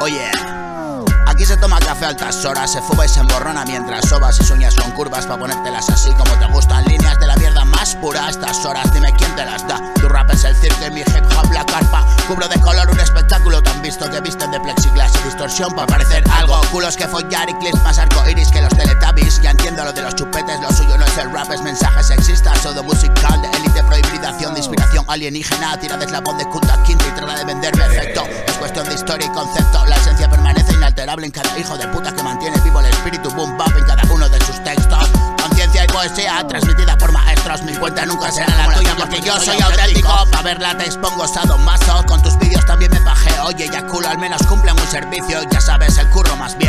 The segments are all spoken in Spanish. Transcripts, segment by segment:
Oye. Aquí se toma café a altas horas, se fuma y se emborrona mientras sobas y sueñas con curvas para ponértelas así como te gustan. Líneas de la mierda más pura a estas horas, dime quién te las da. Tu rap es el circo y mi hip hop la carpa. Cubro de color un espectáculo tan visto que visten de plexiglas y distorsión para parecer algo. Culos que follar y clips más arcoiris que los teletubbies. Ya entiendo lo de los chupetes, lo suyo no es el rap, es mensaje sexista, pseudo musical de élite, prohibidación de inspiración alienígena. Tira de eslabón de Kunta venderme efecto. Es cuestión de historia y concepto, la esencia permanece inalterable en cada hijo de puta que mantiene vivo el espíritu boom bap en cada uno de sus textos. Conciencia y poesía transmitida por maestros. Mi cuenta nunca será la tuya porque yo soy auténtico. Pa' verla te expongo mazo Con tus vídeos también me pajeo. Oye, ya culo, al menos cumple un servicio. Ya sabes, el curro más viejo.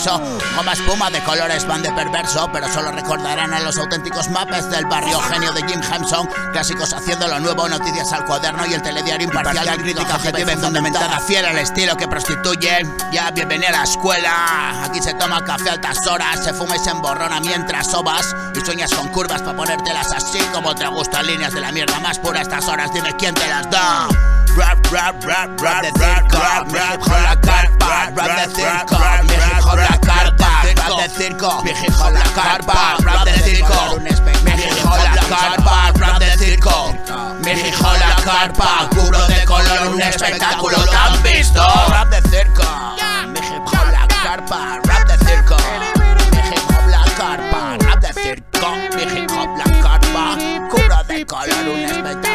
Sexo. Goma espuma de colores van de perverso. Pero solo recordarán a los auténticos mapes del barrio genio de Jim Henson. Clásicos haciendo lo nuevo, noticias al cuaderno y el telediario imparcial. La crítica objetiva y fundamentada, fiel al estilo que prostituye. Ya, bienvenido a la escuela. Aquí se toma café a altas horas, se fuma y se emborrona mientras sobas. Y sueñas con curvas para ponértelas así como te gustan líneas de la mierda más pura estas horas. Dime quién te las da. Rap, rap, rap, rap de circo, rap con la carpa, rap de circo, circo, mi hijo la carpa, rap de circo, mi hijo la carpa, rap de circo, mi hijo la carpa, cubro de color un espectáculo tan visto, rap de circo, mi hijo la carpa, rap de circo, mi hijo la carpa, rap de circo, mi hijo la carpa, cubro de color un espectáculo